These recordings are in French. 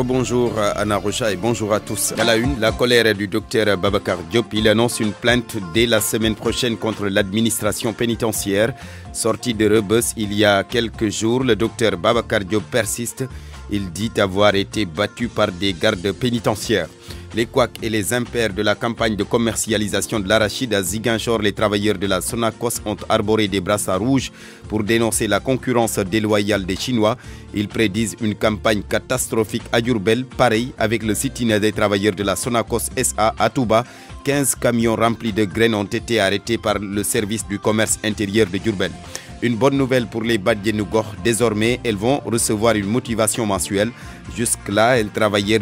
Rebonjour Anna Rocha et bonjour à tous. À la une, la colère du docteur Babacar Diop. Il annonce une plainte dès la semaine prochaine contre l'administration pénitentiaire. Sorti de Rebus il y a quelques jours, le docteur Babacar Diop persiste. Il dit avoir été battu par des gardes pénitentiaires. Les couacs et les impairs de la campagne de commercialisation de l'arachide à Ziguinchor, les travailleurs de la Sonacos ont arboré des brassards rouges pour dénoncer la concurrence déloyale des Chinois. Ils prédisent une campagne catastrophique à Durbel, pareil avec le sit des travailleurs de la Sonacos SA à Touba. 15 camions remplis de graines ont été arrêtés par le service du commerce intérieur de Durbel. Une bonne nouvelle pour les Badjenougor. Désormais, elles vont recevoir une motivation mensuelle. Jusque-là, elles travaillaient,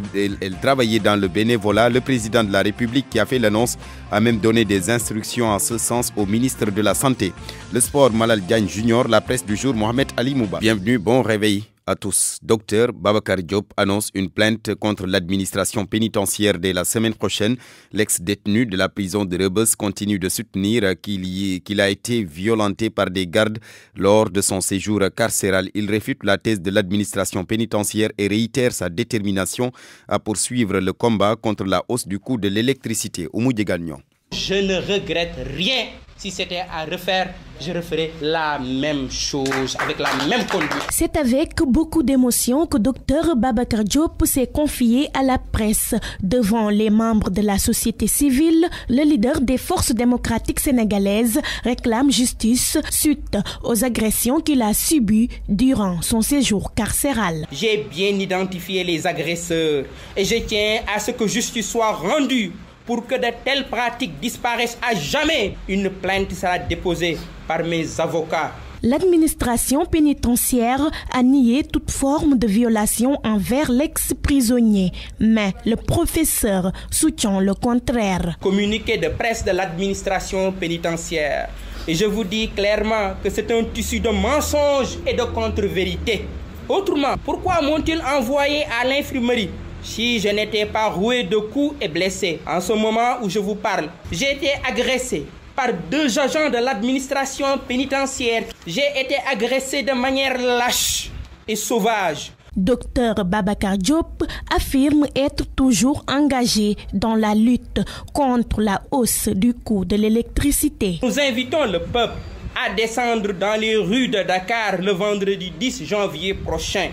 dans le bénévolat. Le président de la République qui a fait l'annonce a même donné des instructions en ce sens au ministre de la Santé. Le sport Malal Diagne Junior, la presse du jour Mohamed Ali Mouba. Bienvenue, bon réveil à tous. Docteur Babacar Diop annonce une plainte contre l'administration pénitentiaire dès la semaine prochaine. L'ex-détenu de la prison de Rebus continue de soutenir qu'il a été violenté par des gardes lors de son séjour carcéral. Il réfute la thèse de l'administration pénitentiaire et réitère sa détermination à poursuivre le combat contre la hausse du coût de l'électricité. Gagnon. Je ne regrette rien si c'était à refaire, je referais la même chose, avec la même conduite. C'est avec beaucoup d'émotion que Dr Babacar Diop s'est confié à la presse. Devant les membres de la société civile, le leader des forces démocratiques sénégalaises réclame justice suite aux agressions qu'il a subies durant son séjour carcéral. J'ai bien identifié les agresseurs et je tiens à ce que justice soit rendue pour que de telles pratiques disparaissent à jamais, une plainte sera déposée par mes avocats. L'administration pénitentiaire a nié toute forme de violation envers l'ex-prisonnier, mais le professeur soutient le contraire. Communiqué de presse de l'administration pénitentiaire. Et je vous dis clairement que c'est un tissu de mensonges et de contre-vérités. Autrement, pourquoi m'ont-ils envoyé à l'infirmerie? Si je n'étais pas roué de coups et blessé, en ce moment où je vous parle, j'ai été agressé par deux agents de l'administration pénitentiaire. J'ai été agressé de manière lâche et sauvage. Docteur Babacar Diop affirme être toujours engagé dans la lutte contre la hausse du coût de l'électricité. Nous invitons le peuple à descendre dans les rues de Dakar le vendredi 10 janvier prochain.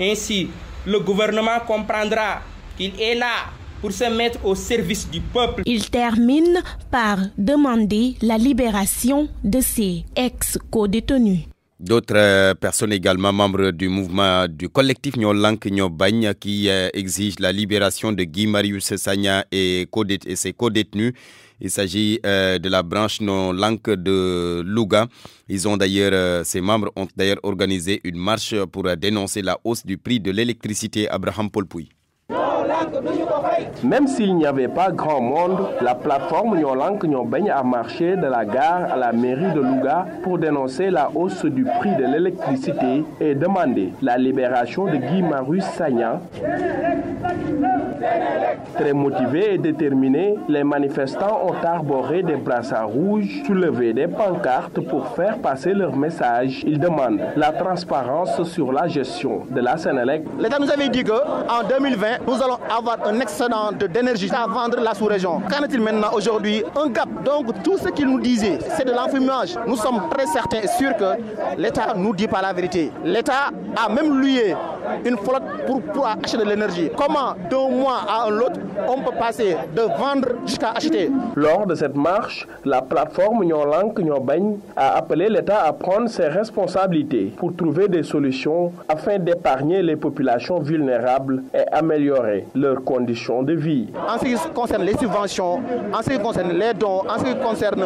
Ainsi, le gouvernement comprendra qu'il est là pour se mettre au service du peuple. Il termine par demander la libération de ses ex-co-détenus. D'autres euh, personnes également membres du mouvement du collectif Nyolank Nyobagn qui euh, exigent la libération de Guy Marius Sagna et, ses co-détenus. Il s'agit euh, de la branche Nyolank de Louga. Ils ont d'ailleurs, ces membres ont d'ailleurs organisé une marche pour dénoncer la hausse du prix de l'électricité. Abraham Polpouy. Même s'il n'y avait pas grand monde, la plateforme Nyolank Nyobeigne a marché de la gare à la mairie de Louga pour dénoncer la hausse du prix de l'électricité et demander la libération de Guy Marus Sagnan. Très motivés et déterminés, les manifestants ont arboré des brassards rouges, soulevé des pancartes pour faire passer leur message. Ils demandent la transparence sur la gestion de la Sénélec. L'État nous avait dit qu'en 2020, nous allons avoir un excédent d'énergie à vendre la sous-région. Qu'en est-il maintenant aujourd'hui? Un gap. Donc tout ce qu'il nous disait, c'est de l'enfumage. Nous sommes très certains et sûrs que l'État ne nous dit pas la vérité. L'État a même loué une flotte pour, pour acheter de l'énergie. Comment d'un mois à un autre, on peut passer de vendre jusqu'à acheter? Lors de cette marche, la plateforme Nyolank Nyobeng a appelé l'État à prendre ses responsabilités pour trouver des solutions afin d'épargner les populations vulnérables et améliorer leurs conditions de vie. En ce qui concerne les subventions, en ce qui concerne les dons, en ce qui concerne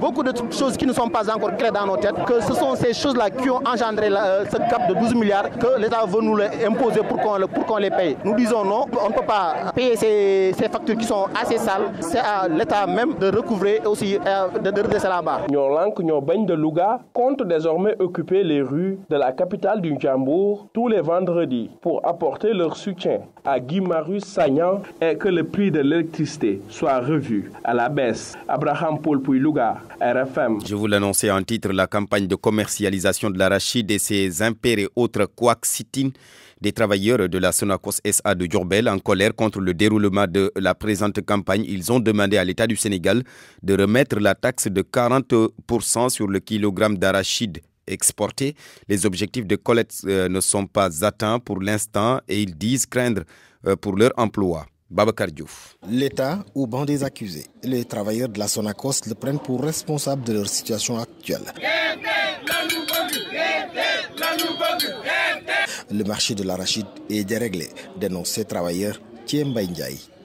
beaucoup de choses qui ne sont pas encore claires dans nos têtes, que ce sont ces choses-là qui ont engendré euh, ce cap de 12 milliards que l'État veut nous imposer pour qu'on les paye. Nous disons non, on ne peut pas payer ces, factures qui sont assez sales. C'est à l'État même de recouvrer aussi euh, de, de redresser la barre. Nyolank Nyobeng de Louga compte désormais occuper les rues de la capitale du Djambour tous les vendredis pour apporter leur soutien à Guy Sagnan et que le prix de l'électricité soit revu à la baisse. Abraham Paul Louga, RFM. Je vous l'annonçais en titre, la campagne de commercialisation de l'arachide et ses impairs et autres coaxitines Des travailleurs de la Sonacos SA de Djurbel en colère contre le déroulement de la présente campagne, ils ont demandé à l'État du Sénégal de remettre la taxe de 40% sur le kilogramme d'arachide exporté. Les objectifs de collecte euh, ne sont pas atteints pour l'instant et ils disent craindre euh, pour leur emploi. Babacar Diouf. L'État ou banc des accusés, les travailleurs de la Sonacos le prennent pour responsable de leur situation actuelle. Le marché de l'arachide est déréglé, dénoncent ces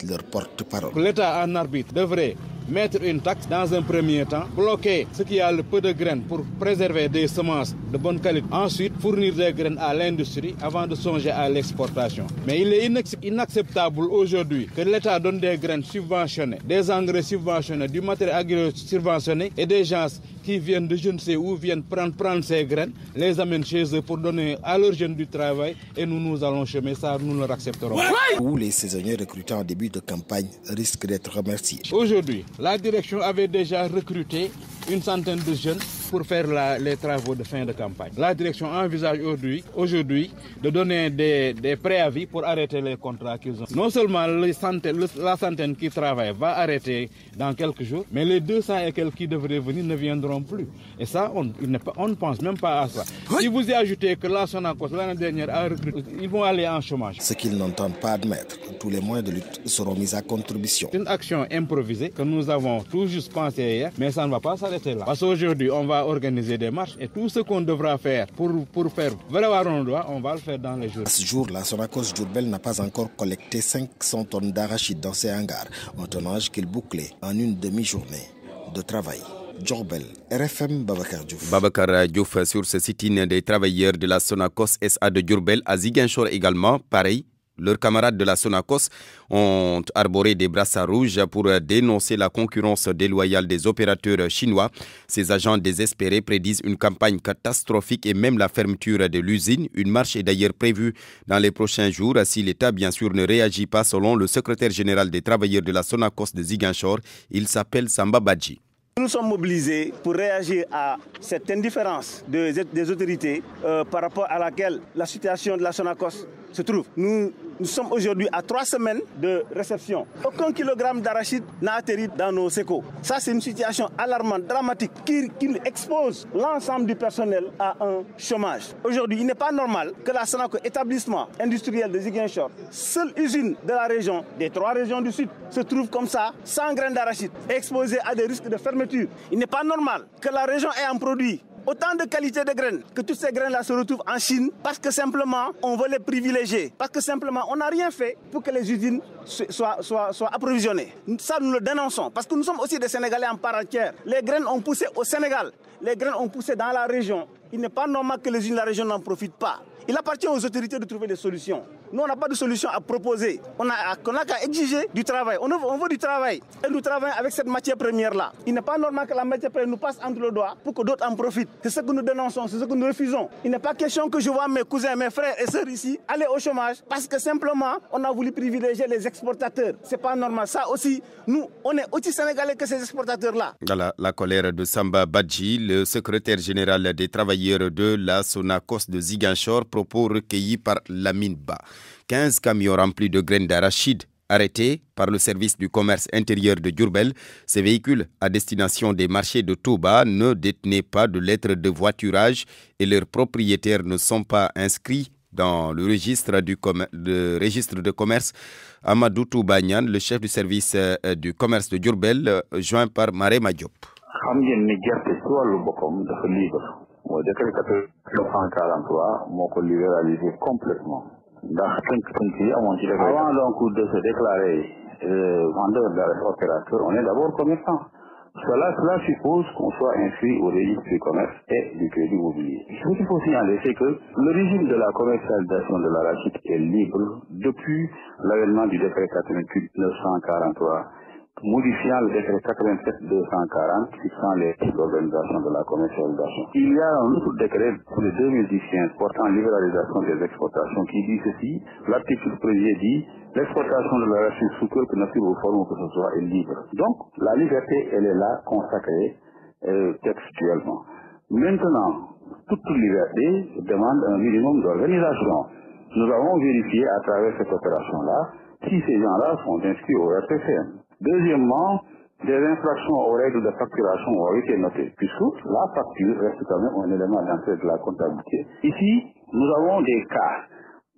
leur porte-parole. L'État en arbitre devrait mettre une taxe dans un premier temps, bloquer ce qui a le peu de graines pour préserver des semences de bonne qualité, ensuite fournir des graines à l'industrie avant de songer à l'exportation. Mais il est inacceptable aujourd'hui que l'État donne des graines subventionnées, des engrais subventionnés, du matériel agricole subventionné et des gens qui viennent de je ne sais où viennent prendre, prendre ces graines, les amènent chez eux pour donner à leurs jeunes du travail et nous nous allons chemin. Ça, nous ne l'accepterons pas. Où les saisonniers recrutés en début de campagne risquent d'être remerciés. Aujourd'hui, la direction avait déjà recruté une centaine de jeunes pour faire les travaux de fin de campagne. La direction envisage aujourd'hui de donner des, des, préavis pour arrêter les contrats qu'ils ont. Non seulement les centaines, la centaine qui travaille va arrêter dans quelques jours, mais les 200 et quelques qui devraient venir ne viendront plus. Et ça, on, on ne pense même pas à ça. Si vous y ajoutez que la Sonacos l'année dernière a recruté, ils vont aller en chômage. Ce qu'ils n'entendent pas admettre, tous les moyens de lutte seront mis à contribution. C'est une action improvisée que nous avons tout juste pensé hier, mais ça ne va pas s'arrêter là. Parce qu'aujourd'hui, on va organiser des marches et tout ce qu'on devra faire pour, pour faire valoir nos droits, on va le faire dans les jours. À ce jour, la Sonacos Djourbel n'a pas encore collecté 500 tonnes d'arachide dans ses hangars, un tonnage qu'il bouclait en une demi-journée de travail. Djourbel, RFM Babacar Diouf. Babacar Diouf sur ce sit-in des travailleurs de la Sonacos SA de Djourbel à Ziguinchor également, pareil, leurs camarades de la Sonacos ont arboré des brassards rouges pour dénoncer la concurrence déloyale des opérateurs chinois. Ces agents désespérés prédisent une campagne catastrophique et même la fermeture de l'usine. Une marche est d'ailleurs prévue dans les prochains jours si l'État, bien sûr, ne réagit pas selon le secrétaire général des travailleurs de la Sonacos de Ziguinchor. Il s'appelle Samba Badji. Nous sommes mobilisés pour réagir à cette indifférence des, autorités euh, par rapport à laquelle la situation de la Sonacos se trouve. Nous, nous sommes aujourd'hui à trois semaines de réception. Aucun kilogramme d'arachide n'a atterri dans nos sécos. Ça, c'est une situation alarmante, dramatique, qui, expose l'ensemble du personnel à un chômage. Aujourd'hui, il n'est pas normal que la Sonaco, établissement industriel de Ziguinchor, seule usine de la région, des trois régions du Sud, se trouve comme ça, sans graines d'arachide, exposée à des risques de fermeture. Il n'est pas normal que la région ait un produit autant de qualité de graines, que toutes ces graines-là se retrouvent en Chine parce que simplement on veut les privilégier, parce que simplement on n'a rien fait pour que les usines soient, soient, soient, approvisionnées. Ça, nous le dénonçons parce que nous sommes aussi des Sénégalais en part entière. Les graines ont poussé au Sénégal, les graines ont poussé dans la région. Il n'est pas normal que les usines de la région n'en profitent pas. Il appartient aux autorités de trouver des solutions. Nous, on n'a pas de solution à proposer. On n'a qu'à exiger du travail. On veut, du travail. Et nous travaillons avec cette matière première-là. Il n'est pas normal que la matière première nous passe entre le doigt pour que d'autres en profitent. C'est ce que nous dénonçons, c'est ce que nous refusons. Il n'est pas question que je vois mes cousins, mes frères et sœurs ici aller au chômage parce que simplement, on a voulu privilégier les exportateurs. C'est pas normal. Ça aussi, nous, on est aussi sénégalais que ces exportateurs-là. La, colère de Samba Badji, le secrétaire général des travailleurs de la Sonacos de Ziguinchor, propos recueillis par Lamine Ba. 15 camions remplis de graines d'arachide arrêtés par le service du commerce intérieur de Djurbel. Ces véhicules à destination des marchés de Touba ne détenaient pas de lettres de voiturage et leurs propriétaires ne sont pas inscrits dans le registre, de commerce. Amadou Toubanyan, le chef du service euh, du commerce de Djurbel, euh, joint par Maré Madiop. complètement avant donc de se déclarer euh, vendeur opérateur, on est d'abord commerçant. Cela, cela suppose qu'on soit inscrit au registre du commerce et du crédit immobilier. Ce qu'il faut signaler, c'est que le régime de la commercialisation de l'arachide est libre depuis l'avènement du décret 88 943 modifiant le décret 87-240 fixant les organisations de la commercialisation. Il y a un autre décret de 2015 portant libéralisation des exportations qui dit ceci. L'article 1er dit l'exportation de la ressource sous quelque nature ou forme que ce soit est libre. Donc la liberté, elle est là consacrée euh, textuellement. Maintenant, toute liberté demande un minimum d'organisation. nous avons vérifié à travers cette opération-là si ces gens-là sont inscrits au RPCM. Deuxièmement, des infractions aux règles de facturation ont été notées, puisque la facture reste quand même un élément d'entrée de la comptabilité. Ici, nous avons des cas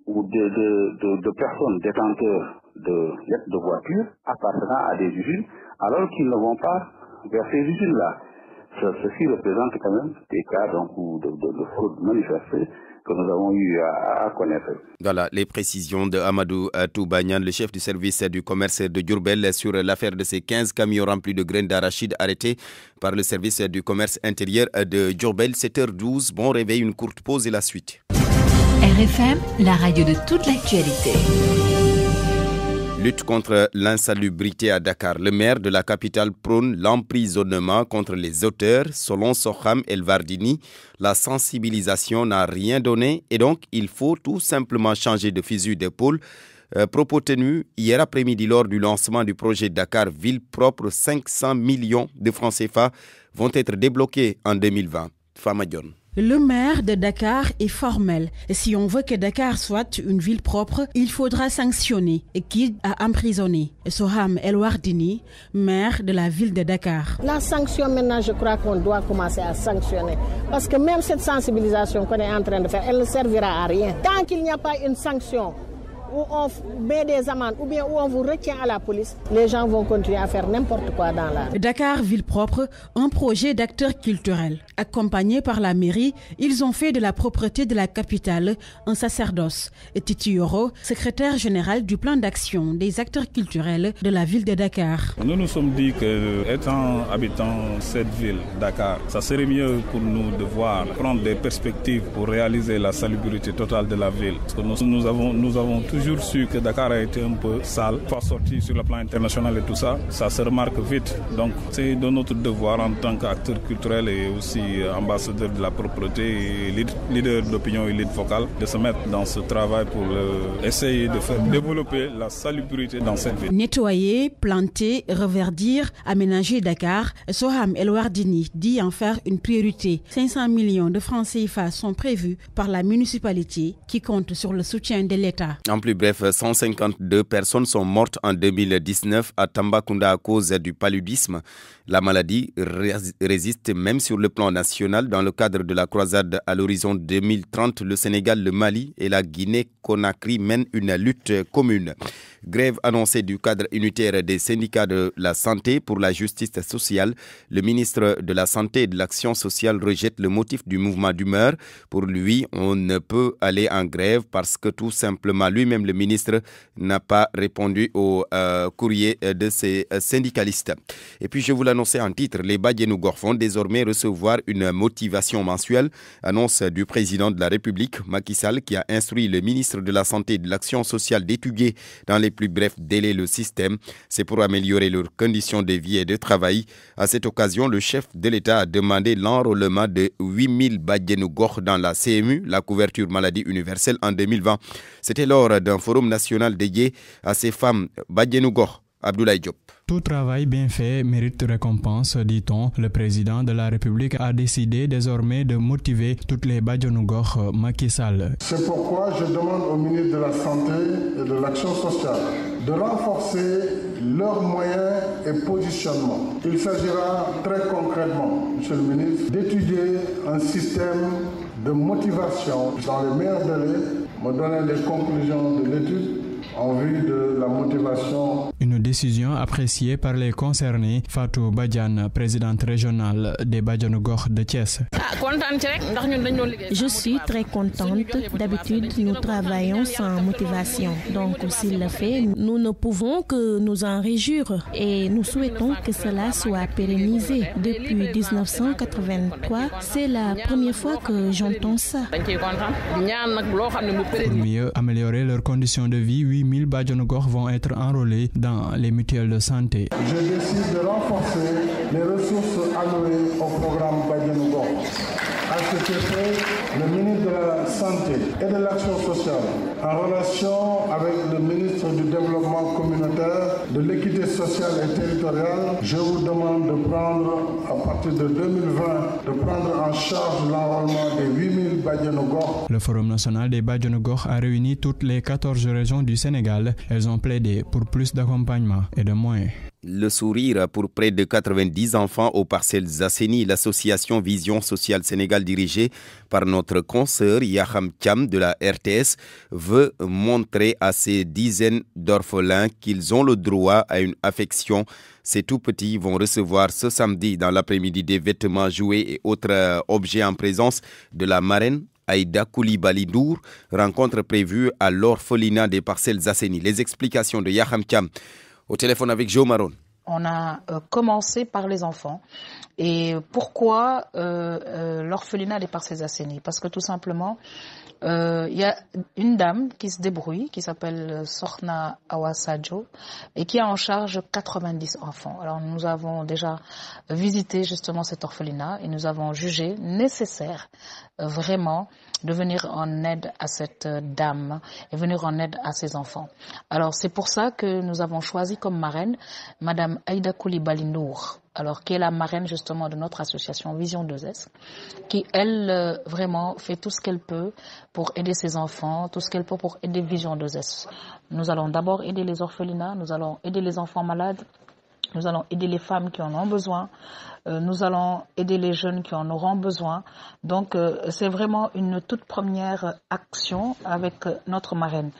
où de, personnes détenteurs de lettres de voiture appartenant à des usines, alors qu'ils ne vont pas vers ces usines-là. Ceci représente quand même des cas de, de fraude manifestée que nous avons eu à, connaître. Voilà les précisions de Amadou Toubanyan, le chef du service du commerce de Durbel, sur l'affaire de ces 15 camions remplis de graines d'arachide arrêtés par le service du commerce intérieur de Durbel. 7h12, bon réveil, une courte pause et la suite. RFM, la radio de toute l'actualité. Lutte contre l'insalubrité à Dakar. Le maire de la capitale prône l'emprisonnement contre les auteurs. Selon Soham El Vardini, la sensibilisation n'a rien donné et donc il faut tout simplement changer de fusil d'épaule. Euh, propos tenus hier après-midi lors du lancement du projet Dakar Ville propre, 500 millions de francs CFA vont être débloqués en 2020. Famadion. Le maire de Dakar est formel. Si on veut que Dakar soit une ville propre, il faudra sanctionner et qui a emprisonné Soham El Wardini, maire de la ville de Dakar. La sanction maintenant, je crois qu'on doit commencer à sanctionner. Parce que même cette sensibilisation qu'on est en train de faire, elle ne servira à rien. Tant qu'il n'y a pas une sanction où on met des amendes ou bien où on vous retient à la police, les gens vont continuer à faire n'importe quoi dans la Dakar Ville Propre, un projet d'acteurs culturels. Accompagné par la mairie, ils ont fait de la propreté de la capitale un sacerdoce. Et Titi Yoro, secrétaire général du plan d'action des acteurs culturels de la ville de Dakar. Nous nous sommes dit que, étant habitant cette ville, Dakar, ça serait mieux pour nous de voir, prendre des perspectives pour réaliser la salubrité totale de la ville. Parce que nous, nous avons, nous avons toujours su que Dakar a été un peu sale, pas sorti sur le plan international et tout ça, ça se remarque vite. Donc c'est de notre devoir en tant qu'acteur culturel et aussi ambassadeur de la propreté et leader d'opinion et leader focal de se mettre dans ce travail pour essayer de faire développer la salubrité dans cette ville. Nettoyer, planter, reverdir, aménager Dakar, Soham El Wardini dit en faire une priorité. 500 millions de francs CFA sont prévus par la municipalité qui compte sur le soutien de l'État plus bref, 152 personnes sont mortes en 2019 à Tambacounda à cause du paludisme. La maladie résiste même sur le plan national. Dans le cadre de la croisade à l'horizon 2030, le Sénégal, le Mali et la Guinée-Conakry mènent une lutte commune. Grève annoncée du cadre unitaire des syndicats de la santé pour la justice sociale. Le ministre de la Santé et de l'Action sociale rejette le motif du mouvement d'humeur. Pour lui, on ne peut aller en grève parce que tout simplement lui-même, le ministre, n'a pas répondu au euh, courrier de ces syndicalistes. Et puis, je vous l'annonçais en titre, les Badjenougor vont désormais recevoir une motivation mensuelle. Annonce du président de la République, Macky Sall, qui a instruit le ministre de la Santé et de l'Action sociale d'étudier dans les plus brefs délais le système. C'est pour améliorer leurs conditions de vie et de travail. À cette occasion, le chef de l'État a demandé l'enrôlement de 8000 Badjenougor dans la CMU, la couverture maladie universelle en 2020. C'était lors d'un forum national dédié à ces femmes Badjenougor. Abdoulaye Diop. Tout travail bien fait mérite récompense, dit-on. Le président de la République a décidé désormais de motiver toutes les Badjanougor Macky Sall. C'est pourquoi je demande au ministre de la Santé et de l'Action sociale de renforcer leurs moyens et positionnement. Il s'agira très concrètement, Monsieur le ministre, d'étudier un système de motivation dans les meilleurs délais, me donner les conclusions de l'étude en vue de la motivation. Une décision appréciée par les concernés. Fatou Badian, présidente régionale des Badjanougor de Thiès. Je suis très contente. D'habitude, nous travaillons sans motivation. Donc, s'il le fait, nous ne pouvons que nous en réjouir et nous souhaitons que cela soit pérennisé. Depuis 1983, c'est la première fois que j'entends ça. Pour mieux améliorer leurs conditions de vie, 8000 Badjanogor vont être enrôlés dans les mutuelles de santé. Je décide de renforcer les ressources allouées au programme Badjanogor. À cet effet, le ministre de la Santé et de l'Action sociale, en relation avec le ministre du Développement communautaire, de l'équité sociale et territoriale, je vous demande de prendre, à partir de 2020, de prendre en charge l'enrôlement des 8000 Badjanogor. Le Forum national des Badjanogor a réuni toutes les 14 régions du Sénégal. Elles ont plaidé pour plus d'accompagnement et de moyens. Le sourire pour près de 90 enfants aux parcelles Zasseni, l'association Vision Sociale Sénégal dirigée par notre consoeur Yaham Kiam de la RTS, veut montrer à ces dizaines d'orphelins qu'ils ont le droit à une affection. Ces tout petits vont recevoir ce samedi dans l'après-midi des vêtements, jouets et autres euh, objets en présence de la marraine Aïda Koulibaly-Dour, rencontre prévue à l'orphelinat des parcelles Zasseni. Les explications de Yaham Kiam au téléphone avec Joe Maron. On a euh, commencé par les enfants. Et pourquoi euh, euh, l'orphelinat des Parcelles Assainies? Parce que tout simplement, il y a une dame qui se débrouille, qui s'appelle Sorna Awasajo, et qui a en charge 90 enfants. Alors nous avons déjà visité justement cet orphelinat et nous avons jugé nécessaire vraiment de venir en aide à cette dame et venir en aide à ses enfants. Alors c'est pour ça que nous avons choisi comme marraine Madame Aïda Koulibaly Nour, alors qui est la marraine justement de notre association Vision 2S, qui elle euh, vraiment fait tout ce qu'elle peut pour aider ses enfants, tout ce qu'elle peut pour aider Vision 2S. Nous allons d'abord aider les orphelinats, nous allons aider les enfants malades, nous allons aider les femmes qui en ont besoin. Euh, nous allons aider les jeunes qui en auront besoin. Donc, euh, c'est vraiment une toute première action avec euh, notre marraine.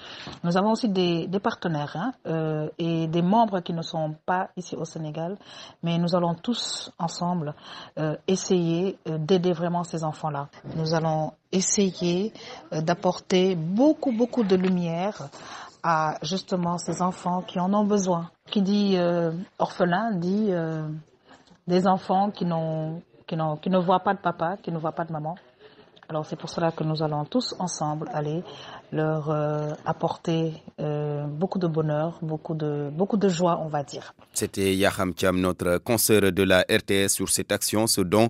Nous avons aussi des, partenaires hein, et des membres qui ne sont pas ici au Sénégal, mais nous allons tous ensemble essayer d'aider vraiment ces enfants-là. Nous allons essayer d'apporter beaucoup, beaucoup de lumière à justement ces enfants qui en ont besoin. Qui dit orphelin dit des enfants qui, qui, qui ne voient pas de papa, qui ne voient pas de maman. Alors c'est pour cela que nous allons tous ensemble aller leur euh, apporter euh, beaucoup de bonheur, beaucoup de, beaucoup de joie, on va dire. C'était Yaham Cham, notre consoeur de la RTS sur cette action, ce don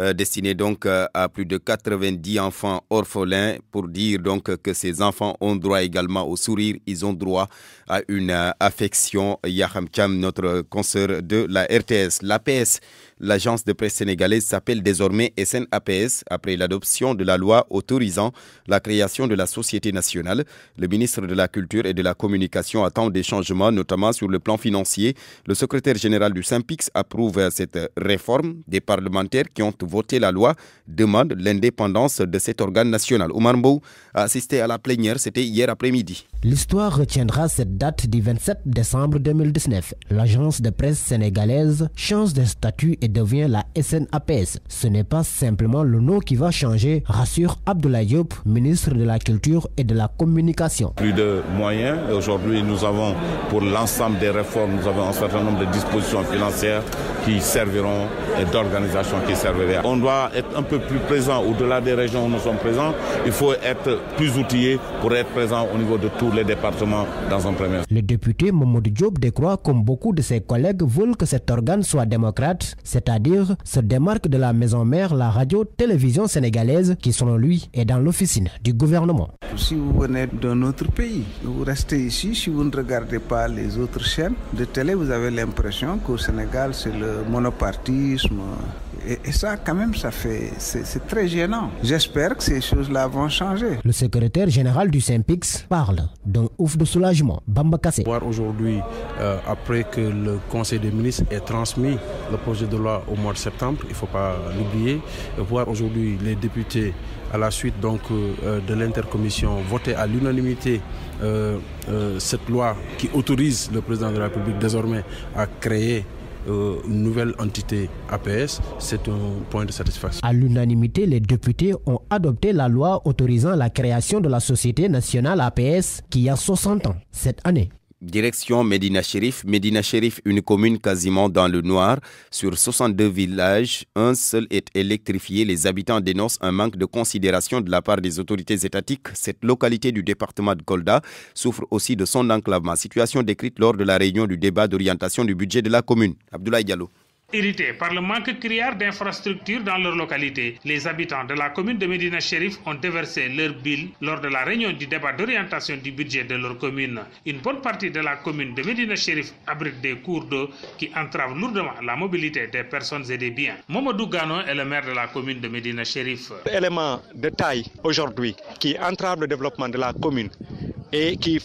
euh, destiné donc à plus de 90 enfants orphelins pour dire donc que ces enfants ont droit également au sourire, ils ont droit à une affection. Yaham Cham, notre consoeur de la RTS. L'APS, l'agence de presse sénégalaise, s'appelle désormais SNAPS après l'adoption de la loi autorisant la création de la Société nationale. Le ministre de la Culture et de la Communication attend des changements, notamment sur le plan financier. Le secrétaire général du Sympix approuve cette réforme. Des parlementaires qui ont voté la loi demandent l'indépendance de cet organe national. Omar Mbou a assisté à la plénière, c'était hier après-midi. L'histoire retiendra cette date du 27 décembre 2019. L'agence de presse sénégalaise change de statut et devient la SNAPS. Ce n'est pas simplement le nom qui va changer, rassure Abdoulaye Diop, ministre de la Culture et de la Communication. Plus de moyens. Aujourd'hui, nous avons, pour l'ensemble des réformes, nous avons un certain nombre de dispositions financières qui serviront et d'organisations qui serviront. On doit être un peu plus présent au-delà des régions où nous sommes présents. Il faut être plus outillé pour être présent au niveau de tous les départements dans un premier. Le député Mamoudou Diop décroît, comme beaucoup de ses collègues, veulent que cet organe soit démocrate, c'est-à-dire se démarque de la maison mère, la radio-télévision sénégalaise, qui selon lui est dans l'officine du gouvernement. Si vous venez d'un autre pays, vous restez ici, si vous ne regardez pas les autres chaînes de télé, vous avez l'impression qu'au Sénégal, c'est le monopartisme, et, ça, quand même, ça fait, c'est très gênant. J'espère que ces choses-là vont changer. Le secrétaire général du Sympix parle d'un ouf de soulagement. Bamba Kassé. Voir aujourd'hui, euh, après que le Conseil des ministres ait transmis le projet de loi au mois de septembre, il ne faut pas l'oublier, voir aujourd'hui les députés à la suite donc euh, de l'intercommission voter à l'unanimité euh, cette loi qui autorise le président de la République désormais à créer euh, nouvelle entité APS, c'est un point de satisfaction. À l'unanimité, les députés ont adopté la loi autorisant la création de la Société nationale APS qui a 60 ans cette année. Direction Medina Sherif. Medina Sherif, une commune quasiment dans le noir. Sur 62 villages, un seul est électrifié. Les habitants dénoncent un manque de considération de la part des autorités étatiques. Cette localité du département de Kolda souffre aussi de son enclavement. Situation décrite lors de la réunion du débat d'orientation du budget de la commune. Abdoulaye Diallo. Irrités par le manque criard d'infrastructures dans leur localité, les habitants de la commune de Medina Sherif ont déversé leur bile lors de la réunion du débat d'orientation du budget de leur commune. Une bonne partie de la commune de Medina Sherif abrite des cours d'eau qui entravent lourdement la mobilité des personnes et des biens. Momodou Gano est le maire de la commune de Medina Sherif. Élément de taille aujourd'hui qui entrave le développement de la commune et qui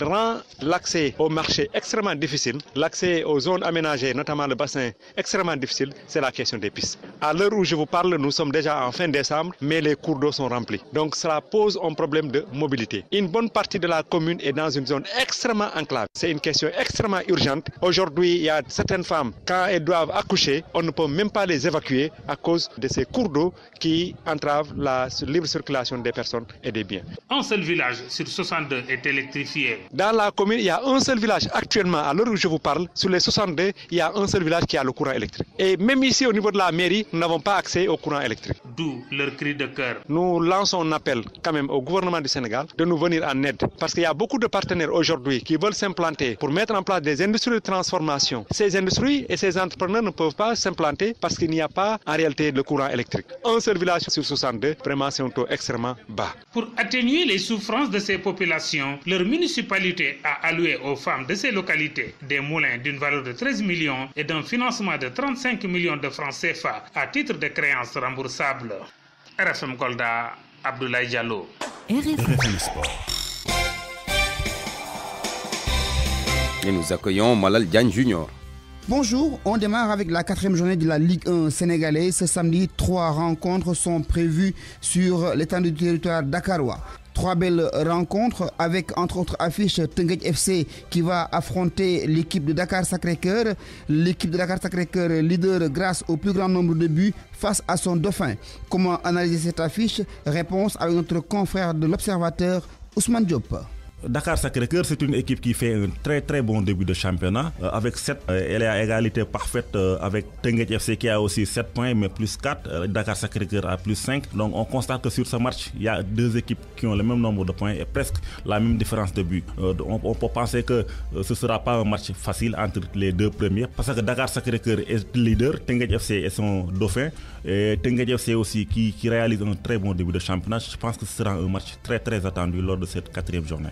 rend l'accès au marché extrêmement difficile, l'accès aux zones aménagées, notamment le bassin, extrêmement difficile, c'est la question des pistes. À l'heure où je vous parle, nous sommes déjà en fin décembre, mais les cours d'eau sont remplis. Donc cela pose un problème de mobilité. Une bonne partie de la commune est dans une zone extrêmement enclave. C'est une question extrêmement urgente. Aujourd'hui, il y a certaines femmes, quand elles doivent accoucher, on ne peut même pas les évacuer à cause de ces cours d'eau qui entravent la libre circulation des personnes et des biens. Un seul village sur 62 est électrifié. Dans la commune, il y a un seul village actuellement, à l'heure où je vous parle, sur les 62, il y a un seul village qui a le courant électrique. Et même ici, au niveau de la mairie, nous n'avons pas accès au courant électrique. D'où leur cri de cœur. Nous lançons un appel quand même au gouvernement du Sénégal de nous venir en aide. Parce qu'il y a beaucoup de partenaires aujourd'hui qui veulent s'implanter pour mettre en place des industries de transformation. Ces industries et ces entrepreneurs ne peuvent pas s'implanter parce qu'il n'y a pas en réalité de courant électrique. Un seul village sur 62, vraiment c'est un taux extrêmement bas. Pour atténuer les souffrances de ces populations, leur municipalité a alloué aux femmes de ces localités des moulins d'une valeur de 13 millions et d'un financement de 35 millions de francs CFA à titre de créances remboursables. RFM Golda, Abdoulaye Diallo. RFM Sport. Et nous accueillons Malal Diagne Junior. Bonjour, on démarre avec la quatrième journée de la Ligue 1 sénégalaise. Ce samedi, trois rencontres sont prévues sur l'étendue du territoire dakarois. Trois belles rencontres avec entre autres affiches Tenguet FC qui va affronter l'équipe de Dakar Sacré-Cœur. L'équipe de Dakar Sacré-Cœur leader grâce au plus grand nombre de buts face à son dauphin. Comment analyser cette affiche? Réponse avec notre confrère de l'Observateur Ousmane Diop. Dakar Sacré-Cœur, c'est une équipe qui fait un très très bon début de championnat. Euh, avec 7, euh, elle est à égalité parfaite euh, avec Tenguet FC qui a aussi 7 points, mais plus 4. Dakar Sacré-Cœur a plus 5. Donc on constate que sur ce match, il y a deux équipes qui ont le même nombre de points et presque la même différence de buts. On, on, peut penser que ce ne sera pas un match facile entre les deux premiers parce que Dakar Sacré-Cœur est leader, Tenguet FC est son dauphin. Et Tenguet FC aussi qui, qui réalise un très bon début de championnat. Je pense que ce sera un match très très attendu lors de cette quatrième journée.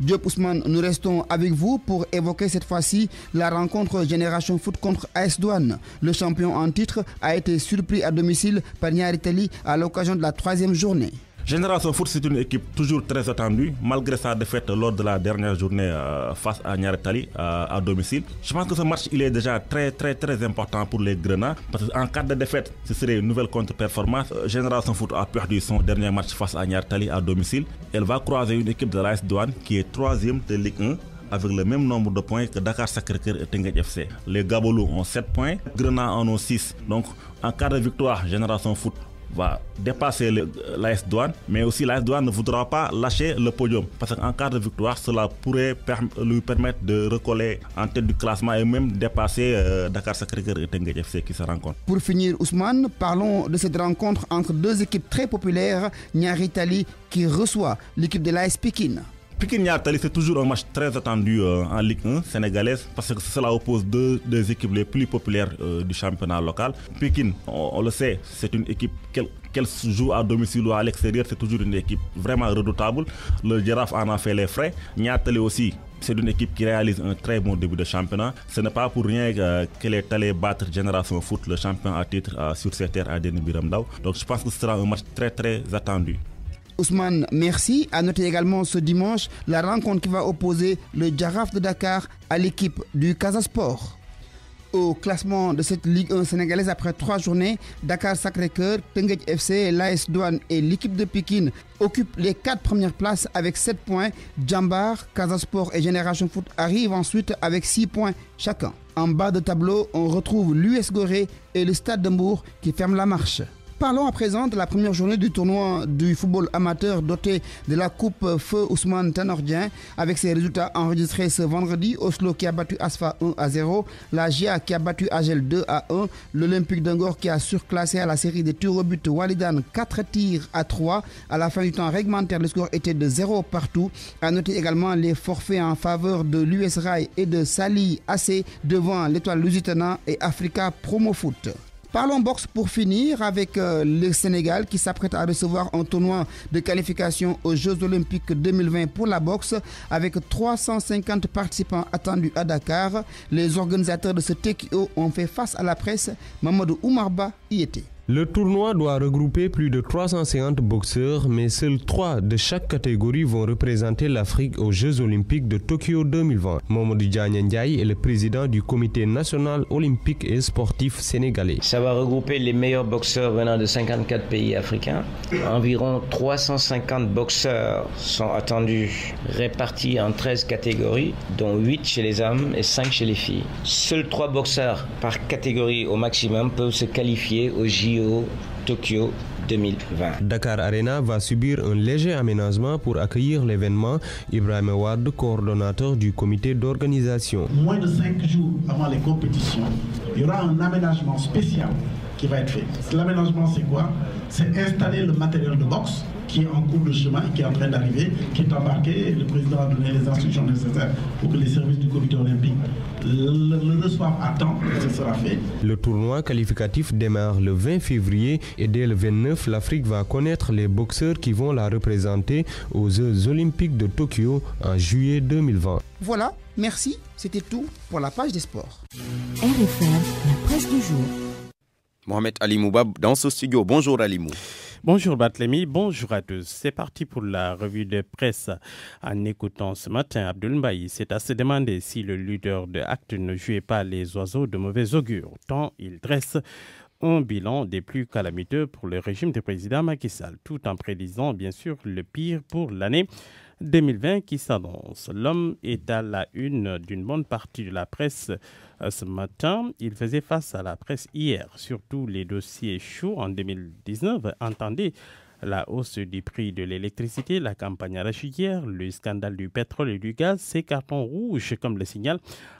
Diop Ousmane, nous restons avec vous pour évoquer cette fois-ci la rencontre Génération Foot contre AS Douane. Le champion en titre a été surpris à domicile par Niariteli à l'occasion de la troisième journée. Génération Foot, c'est une équipe toujours très attendue, malgré sa défaite lors de la dernière journée euh, face à Niaretali euh, à domicile. Je pense que ce match, il est déjà très, très, très important pour les Grenats, parce qu'en cas de défaite, ce serait une nouvelle contre-performance. Euh, Génération Foot a perdu son dernier match face à Niaretali à domicile. Elle va croiser une équipe de l'AS Douane qui est troisième de Ligue 1 avec le même nombre de points que Dakar Sacré-Cœur et Tenguet FC. Les Gabolous ont 7 points, Grenats en ont 6. Donc, en cas de victoire, Génération Foot va dépasser l'AS Douane, mais aussi l'AS Douane ne voudra pas lâcher le podium. Parce qu'en cas de victoire, cela pourrait lui permettre de recoller en tête du classement et même dépasser euh, Dakar Sacré-Cœur et Tengue FC qui se rencontrent. Pour finir, Ousmane, parlons de cette rencontre entre deux équipes très populaires, Niari Tali qui reçoit l'équipe de l'AS Pékin. Pékin Tali, c'est toujours un match très attendu euh, en Ligue 1 sénégalaise parce que cela oppose deux équipes les plus populaires euh, du championnat local. Pékin, on, le sait, c'est une équipe qu'elle joue à domicile ou à l'extérieur, c'est toujours une équipe vraiment redoutable. Le Giraffe en a fait les frais. Niatali aussi, c'est une équipe qui réalise un très bon début de championnat. Ce n'est pas pour rien qu'elle est allée battre Génération Foot, le champion à titre euh, sur cette terre à Denis Biramdao. Donc je pense que ce sera un match très très attendu. Ousmane, merci. À noter également ce dimanche la rencontre qui va opposer le Giraffe de Dakar à l'équipe du Casasport. Au classement de cette Ligue 1 sénégalaise après trois journées, Dakar Sacré-Cœur, Tenguet FC, l'AS Douane et l'équipe de Pékin occupent les quatre premières places avec 7 points. Jambar, Casasport et Génération Foot arrivent ensuite avec 6 points chacun. En bas de tableau, on retrouve l'US Gorée et le Stade de qui ferment la marche. Parlons à présent de la première journée du tournoi du football amateur doté de la Coupe Feu Ousmane Tanordien. Avec ses résultats enregistrés ce vendredi, Oslo qui a battu Asfa 1 à 0, la GIA qui a battu Agel 2 à 1, l'Olympique d'Angor qui a surclassé à la série des tirs au but Walidan 4 tirs à 3. À la fin du temps réglementaire, le score était de 0 partout. À noter également les forfaits en faveur de l'US Rail et de Sali AC devant l'étoile Lusitana et Africa Promo Foot. Parlons boxe pour finir avec euh, le Sénégal qui s'apprête à recevoir un tournoi de qualification aux Jeux Olympiques 2020 pour la boxe avec 350 participants attendus à Dakar. Les organisateurs de ce TKO ont fait face à la presse. Mamadou Oumarba y était. Le tournoi doit regrouper plus de 350 boxeurs, mais seuls trois de chaque catégorie vont représenter l'Afrique aux Jeux olympiques de Tokyo 2020. Mamadou Ndiaye est le président du comité national olympique et sportif sénégalais. Ça va regrouper les meilleurs boxeurs venant de 54 pays africains. Environ 350 boxeurs sont attendus, répartis en 13 catégories, dont 8 chez les hommes et 5 chez les filles. Seuls 3 boxeurs par catégorie au maximum peuvent se qualifier aux JO Tokyo 2020. Dakar Arena va subir un léger aménagement pour accueillir l'événement. Ibrahim Wad, coordonnateur du comité d'organisation. Moins de 5 jours avant les compétitions, il y aura un aménagement spécial qui va être fait. L'aménagement, c'est quoi? C'est installer le matériel de boxe qui est en cours de chemin, qui est en train d'arriver, qui est embarqué. Le président a donné les instructions nécessaires pour que les services du comité olympique le, reçoivent à temps et ce sera fait. Le tournoi qualificatif démarre le 20 février et dès le 29, l'Afrique va connaître les boxeurs qui vont la représenter aux Jeux olympiques de Tokyo en juillet 2020. Voilà, merci. C'était tout pour la page des sports. RFM, la presse du jour. Mohamed Ali Moubab dans ce studio. Bonjour Ali Moubab. Bonjour Batlemi, bonjour à tous. C'est parti pour la revue de presse. En écoutant ce matin Abdul Mbaye, c'est à se demander si le leader de Acte ne jouait pas les oiseaux de mauvais augure, tant il dresse un bilan des plus calamiteux pour le régime du président Macky Sall, tout en prédisant bien sûr le pire pour l'année 2020 qui s'annonce. L'homme est à la une d'une bonne partie de la presse euh, ce matin. Il faisait face à la presse hier, surtout les dossiers chauds en 2019. Entendez la hausse du prix de l'électricité, la campagne arachidière, le scandale du pétrole et du gaz, ces cartons rouges, comme le signal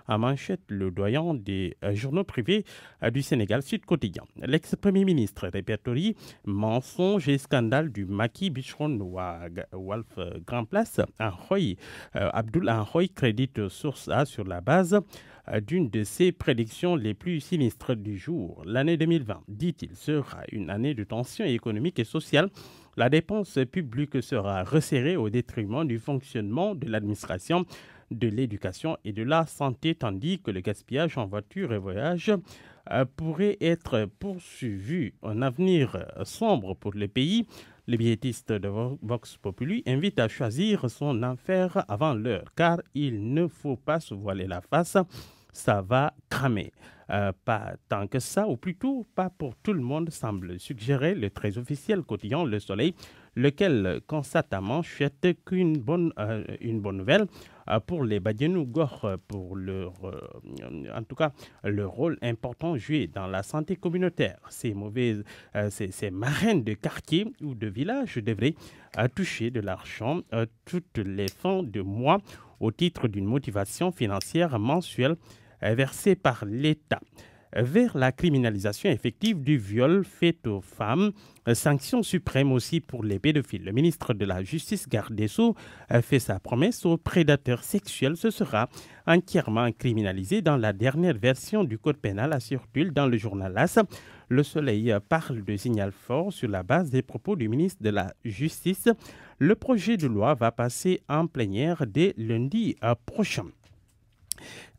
à manchette le doyen des euh, journaux privés euh, du Sénégal Sud Quotidien. L'ex-premier ministre répertorie mensonge et scandale du maquis Bichron euh, Grand Place. Abdul Anhoy crédite Source A sur la base d'une de ses prédictions les plus sinistres du jour. L'année 2020, dit-il, sera une année de tension économique et sociale. La dépense publique sera resserrée au détriment du fonctionnement de l'administration de l'éducation et de la santé, tandis que le gaspillage en voiture et voyage euh, pourrait être poursuivi. Un avenir sombre pour le pays. Le biétiste de Vox Populi invite à choisir son enfer avant l'heure, car il ne faut pas se voiler la face ça va cramer. Euh, pas tant que ça, ou plutôt pas pour tout le monde, semble suggérer le très officiel quotidien Le Soleil, lequel constate à manchette qu'une bonne, euh, une bonne nouvelle euh, pour les Badianougor, pour leur, en tout cas, le rôle important joué dans la santé communautaire. Ces mauvaises, ces, ces, marraines de quartier ou de village devraient toucher de l'argent toutes les fins de mois au titre d'une motivation financière mensuelle versée par l'État vers la criminalisation effective du viol fait aux femmes, sanction suprême aussi pour les pédophiles. Le ministre de la Justice, garde des Sceaux, fait sa promesse aux prédateurs sexuels. Ce sera entièrement criminalisé dans la dernière version du Code pénal circule dans le journal AS. Le Soleil parle de signal fort sur la base des propos du ministre de la Justice. Le projet de loi va passer en plénière dès lundi prochain.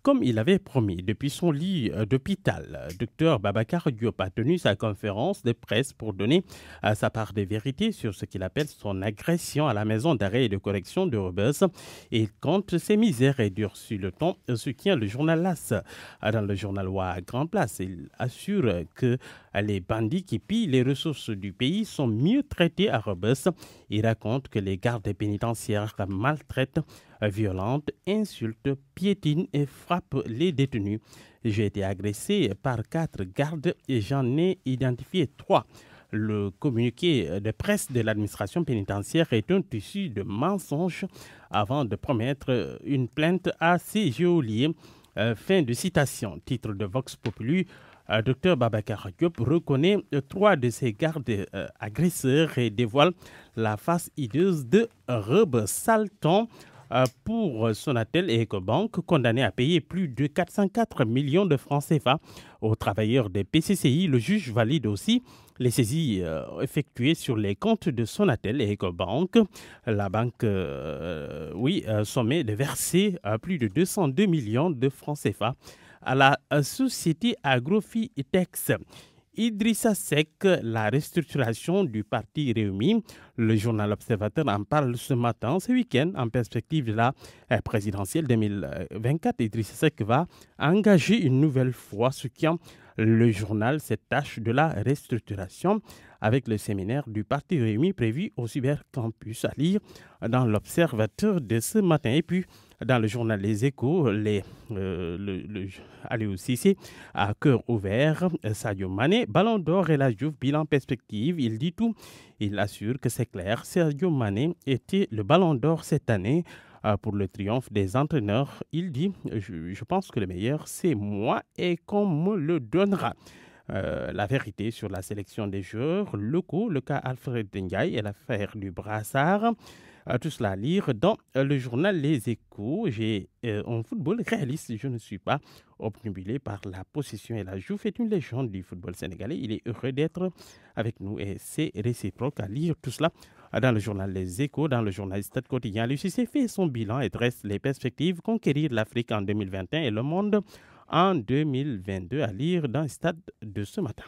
Comme il avait promis depuis son lit euh, d'hôpital, Dr Babacar Diop a tenu sa conférence de presse pour donner à sa part de vérité sur ce qu'il appelle son agression à la maison d'arrêt et de correction de Rebus. Il compte ses misères et sur le temps, qui est le journal LAS. Dans le journal à Grand Place, il assure que les bandits qui pillent les ressources du pays sont mieux traités à Rebus. Il raconte que les gardes pénitentiaires maltraitent violente, insulte, piétine et frappe les détenus. J'ai été agressé par quatre gardes et j'en ai identifié trois. Le communiqué de presse de l'administration pénitentiaire est un tissu de mensonges avant de promettre une plainte à ses geôliers. Euh, fin de citation. Titre de Vox Populi. Euh, Dr Babacar Diop reconnaît trois de ses gardes euh, agresseurs et dévoile la face hideuse de Rebe Salton pour Sonatel et EcoBank, condamné à payer plus de 404 millions de francs CFA aux travailleurs des PCCI. Le juge valide aussi les saisies euh, effectuées sur les comptes de Sonatel et EcoBank. La banque, euh, oui, euh, sommet de verser plus de 202 millions de francs CFA à la société Agrofitex. Idrissa Seck, la restructuration du parti Réumi. Le journal Observateur en parle ce matin, ce week-end, en perspective de la présidentielle 2024. Idrissa Seck va engager une nouvelle fois ce qui le journal cette tâche de la restructuration avec le séminaire du Parti Réumi prévu au cybercampus à lire dans l'Observateur de ce matin. Et puis, dans le journal Les Échos, les, euh, le, Sissi à cœur ouvert, Sadio Mané, Ballon d'Or et la Juve, bilan perspective, il dit tout. Il assure que c'est clair, Sadio Mané était le Ballon d'Or cette année euh, pour le triomphe des entraîneurs. Il dit je, pense que le meilleur, c'est moi et qu'on me le donnera. Euh, la vérité sur la sélection des joueurs locaux, le cas Alfred Ndiaye et l'affaire du brassard. Euh, tout cela à lire dans le journal Les Échos. J'ai un football réaliste. Je ne suis pas obnubilé par la possession et la joue. est une légende du football sénégalais. Il est heureux d'être avec nous et c'est réciproque à lire tout cela dans le journal Les Échos, dans le journal Stade quotidien, l'UCC fait son bilan et dresse les perspectives conquérir l'Afrique en 2021 et le monde en 2022 à lire dans le stade de ce matin.